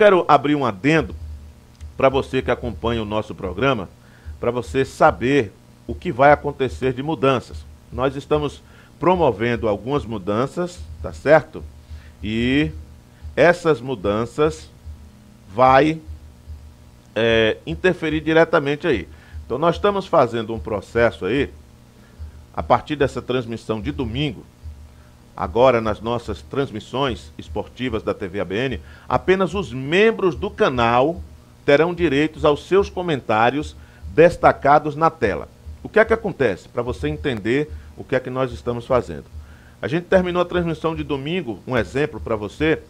quero abrir um adendo para você que acompanha o nosso programa, para você saber o que vai acontecer de mudanças. Nós estamos promovendo algumas mudanças, tá certo? E essas mudanças vai é, interferir diretamente aí. Então nós estamos fazendo um processo aí, a partir dessa transmissão de domingo, agora nas nossas transmissões esportivas da TV ABN, apenas os membros do canal terão direitos aos seus comentários destacados na tela. O que é que acontece? Para você entender o que é que nós estamos fazendo. A gente terminou a transmissão de domingo, um exemplo para você,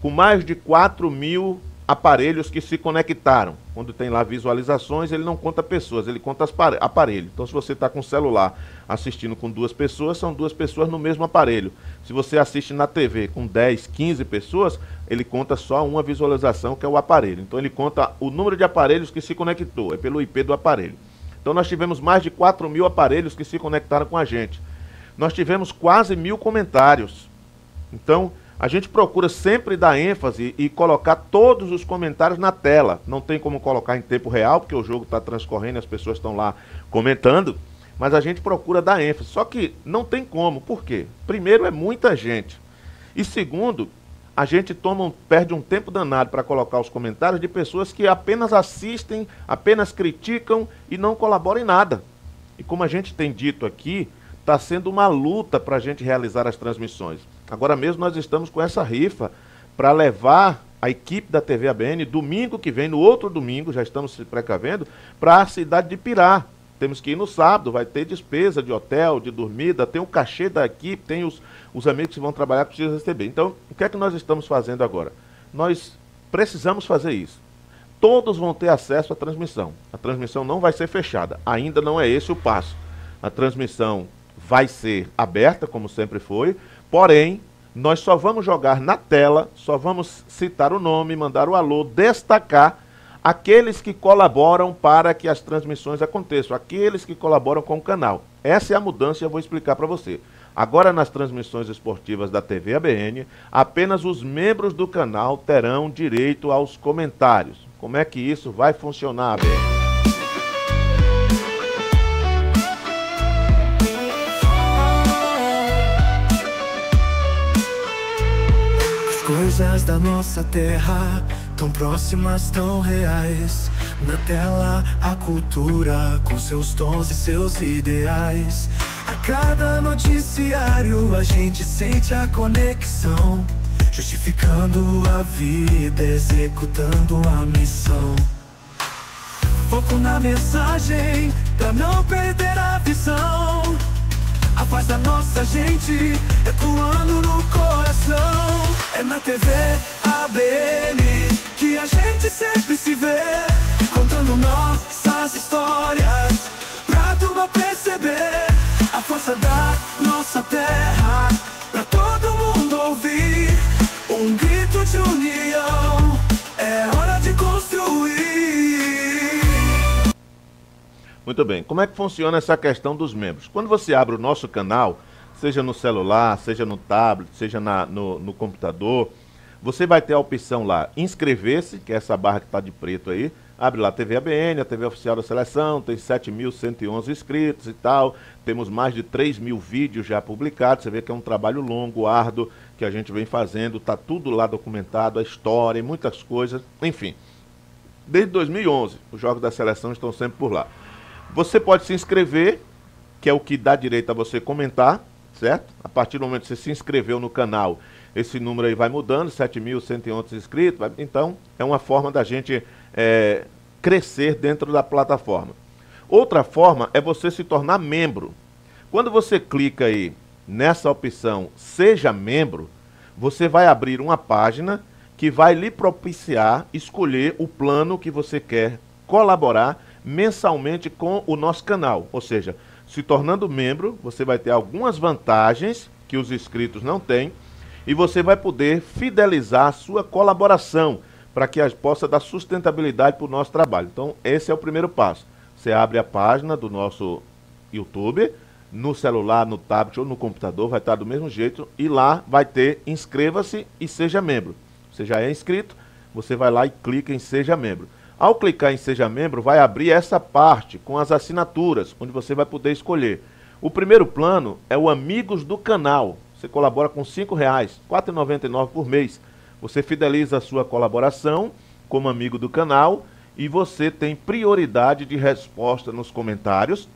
com mais de 4 mil aparelhos que se conectaram. Quando tem lá visualizações, ele não conta pessoas, ele conta aparelhos. Então, se você está com o celular assistindo com duas pessoas, são duas pessoas no mesmo aparelho. Se você assiste na TV com 10, 15 pessoas, ele conta só uma visualização, que é o aparelho. Então, ele conta o número de aparelhos que se conectou, é pelo IP do aparelho. Então, nós tivemos mais de 4 mil aparelhos que se conectaram com a gente. Nós tivemos quase mil comentários. Então, a gente procura sempre dar ênfase e colocar todos os comentários na tela. Não tem como colocar em tempo real, porque o jogo está transcorrendo e as pessoas estão lá comentando. Mas a gente procura dar ênfase. Só que não tem como. Por quê? Primeiro, é muita gente. E segundo, a gente toma perde um tempo danado para colocar os comentários de pessoas que apenas assistem, apenas criticam e não colaboram em nada. E como a gente tem dito aqui, está sendo uma luta para a gente realizar as transmissões. Agora mesmo nós estamos com essa rifa para levar a equipe da TV ABN domingo que vem, no outro domingo, já estamos se precavendo, para a cidade de Pirá. Temos que ir no sábado, vai ter despesa de hotel, de dormida, tem o cachê da equipe, tem os, os amigos que vão trabalhar que precisam receber. Então, o que é que nós estamos fazendo agora? Nós precisamos fazer isso. Todos vão ter acesso à transmissão. A transmissão não vai ser fechada. Ainda não é esse o passo. A transmissão vai ser aberta, como sempre foi, Porém, nós só vamos jogar na tela, só vamos citar o nome, mandar o alô, destacar aqueles que colaboram para que as transmissões aconteçam, aqueles que colaboram com o canal. Essa é a mudança e eu vou explicar para você. Agora, nas transmissões esportivas da TV ABN, apenas os membros do canal terão direito aos comentários. Como é que isso vai funcionar, ABN? Coisas da nossa terra, tão próximas, tão reais. Na tela, a cultura, com seus tons e seus ideais. A cada noticiário, a gente sente a conexão. Justificando a vida, executando a missão. Foco na mensagem, voz da nossa gente ecoando no coração. É na TV ABN que a gente sempre se vê Contando nossas histórias Pra turma perceber muito bem. Como é que funciona essa questão dos membros? Quando você abre o nosso canal, seja no celular, seja no tablet, seja na, no, no computador, você vai ter a opção lá, inscrever-se, que é essa barra que está de preto aí, abre lá TV ABN, a TV Oficial da Seleção, tem 7.111 inscritos e tal, temos mais de 3 mil vídeos já publicados, você vê que é um trabalho longo, árduo, que a gente vem fazendo, está tudo lá documentado, a história, muitas coisas, enfim. Desde 2011, os jogos da seleção estão sempre por lá. Você pode se inscrever, que é o que dá direito a você comentar, certo? A partir do momento que você se inscreveu no canal, esse número aí vai mudando, 7.111 inscritos. Então, é uma forma da gente é, crescer dentro da plataforma. Outra forma é você se tornar membro. Quando você clica aí nessa opção Seja Membro, você vai abrir uma página que vai lhe propiciar escolher o plano que você quer colaborar mensalmente com o nosso canal. Ou seja, se tornando membro, você vai ter algumas vantagens que os inscritos não têm e você vai poder fidelizar a sua colaboração para que possa dar sustentabilidade para o nosso trabalho. Então, esse é o primeiro passo. Você abre a página do nosso YouTube, no celular, no tablet ou no computador, vai estar do mesmo jeito e lá vai ter inscreva-se e seja membro. Você já é inscrito, você vai lá e clica em Seja Membro. Ao clicar em Seja Membro, vai abrir essa parte com as assinaturas, onde você vai poder escolher. O primeiro plano é o Amigos do Canal. Você colabora com R$ 5,00, R$ 4,99 por mês. Você fideliza a sua colaboração como amigo do canal e você tem prioridade de resposta nos comentários.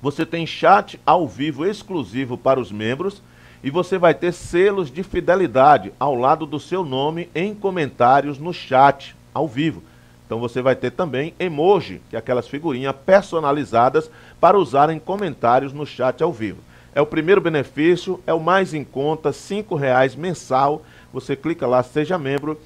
Você tem chat ao vivo exclusivo para os membros e você vai ter selos de fidelidade ao lado do seu nome em comentários no chat ao vivo. Então você vai ter também emoji, que é aquelas figurinhas personalizadas para usar em comentários no chat ao vivo. É o primeiro benefício, é o mais em conta, R$ reais mensal. Você clica lá, seja membro.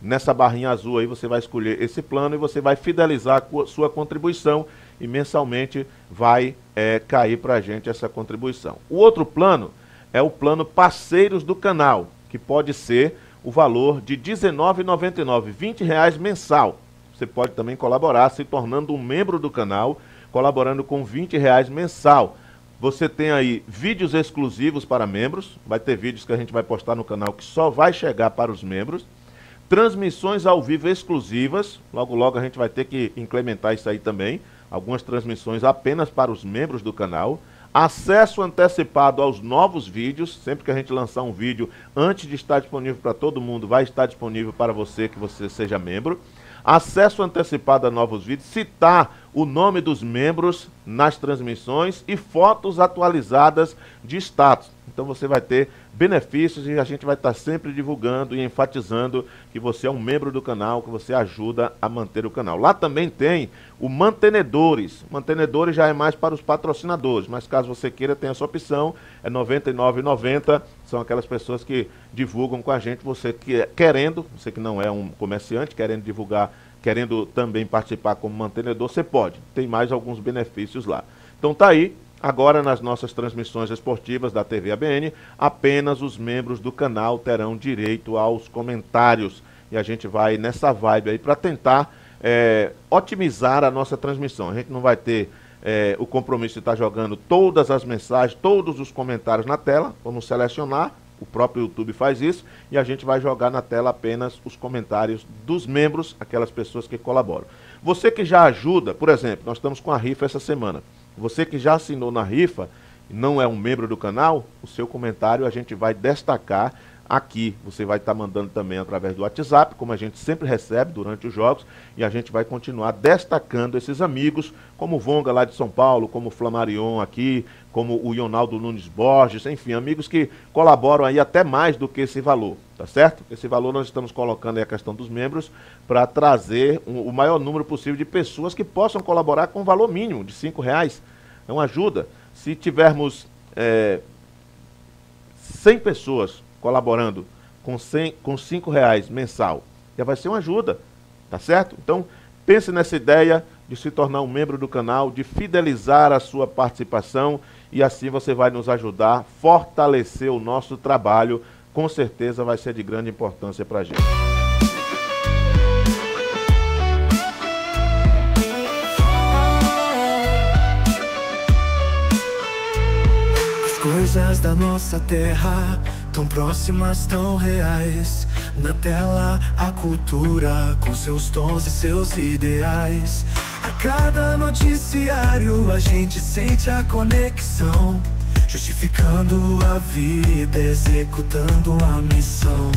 Nessa barrinha azul aí você vai escolher esse plano e você vai fidelizar a sua contribuição e mensalmente vai é, cair para a gente essa contribuição. O outro plano é o plano parceiros do canal, que pode ser o valor de R$19,99, R$ reais mensal. Você pode também colaborar se tornando um membro do canal, colaborando com R$ reais mensal. Você tem aí vídeos exclusivos para membros, vai ter vídeos que a gente vai postar no canal que só vai chegar para os membros. Transmissões ao vivo exclusivas, logo logo a gente vai ter que implementar isso aí também. Algumas transmissões apenas para os membros do canal acesso antecipado aos novos vídeos. Sempre que a gente lançar um vídeo, antes de estar disponível para todo mundo, vai estar disponível para você que você seja membro. Acesso antecipado a novos vídeos, citar o nome dos membros nas transmissões e fotos atualizadas de status. Então você vai ter benefícios e a gente vai estar sempre divulgando e enfatizando que você é um membro do canal, que você ajuda a manter o canal. Lá também tem o mantenedores. Mantenedores já é mais para os patrocinadores, mas caso você queira, tem essa opção, é R$ 99,90. São aquelas pessoas que divulgam com a gente, você que, querendo, você que não é um comerciante, querendo divulgar querendo também participar como mantenedor, você pode. Tem mais alguns benefícios lá. Então tá aí, agora nas nossas transmissões esportivas da TV ABN, apenas os membros do canal terão direito aos comentários. E a gente vai nessa vibe aí para tentar é, otimizar a nossa transmissão. A gente não vai ter é, o compromisso de estar jogando todas as mensagens, todos os comentários na tela. Vamos selecionar o próprio YouTube faz isso e a gente vai jogar na tela apenas os comentários dos membros, aquelas pessoas que colaboram. Você que já ajuda, por exemplo, nós estamos com a rifa essa semana. Você que já assinou na rifa não é um membro do canal, o seu comentário a gente vai destacar aqui. Você vai estar mandando também através do WhatsApp, como a gente sempre recebe durante os jogos, e a gente vai continuar destacando esses amigos, como o Vonga lá de São Paulo, como o Flamarion aqui, como o Ionaldo Nunes Borges, enfim, amigos que colaboram aí até mais do que esse valor, tá certo? Esse valor nós estamos colocando aí a questão dos membros para trazer um, o maior número possível de pessoas que possam colaborar com valor mínimo de cinco reais. É uma ajuda. Se tivermos é, 100 pessoas colaborando com, 100, com 5 reais mensal, já vai ser uma ajuda, tá certo? Então, pense nessa ideia de se tornar um membro do canal, de fidelizar a sua participação e assim você vai nos ajudar fortalecer o nosso trabalho. Com certeza vai ser de grande importância para a gente. As coisas da nossa terra Tão próximas, tão reais. Na tela a cultura Com seus tons e seus ideais. A cada noticiário a gente sente a conexão. Justificando a vida, executando a missão